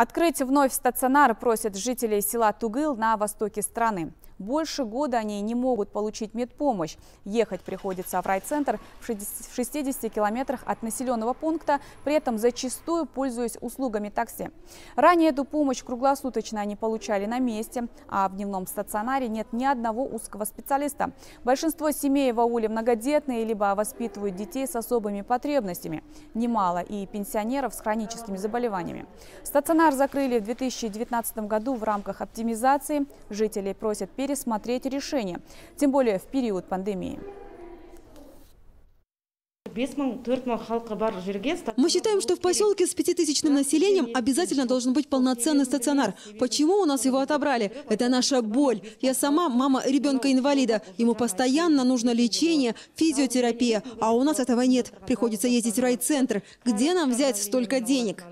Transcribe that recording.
Открыть вновь стационар просят жителей села Тугыл на востоке страны. Больше года они не могут получить медпомощь. Ехать приходится в райцентр в 60 километрах от населенного пункта, при этом зачастую пользуясь услугами такси. Ранее эту помощь круглосуточно они получали на месте, а в дневном стационаре нет ни одного узкого специалиста. Большинство семей в ауле многодетные, либо воспитывают детей с особыми потребностями. Немало и пенсионеров с хроническими заболеваниями. Стационар закрыли в 2019 году в рамках оптимизации. Жителей просят перейти пересмотреть решение, тем более в период пандемии. Мы считаем, что в поселке с пятитысячным населением обязательно должен быть полноценный стационар. Почему у нас его отобрали? Это наша боль. Я сама мама ребенка-инвалида. Ему постоянно нужно лечение, физиотерапия. А у нас этого нет. Приходится ездить в райцентр. Где нам взять столько денег?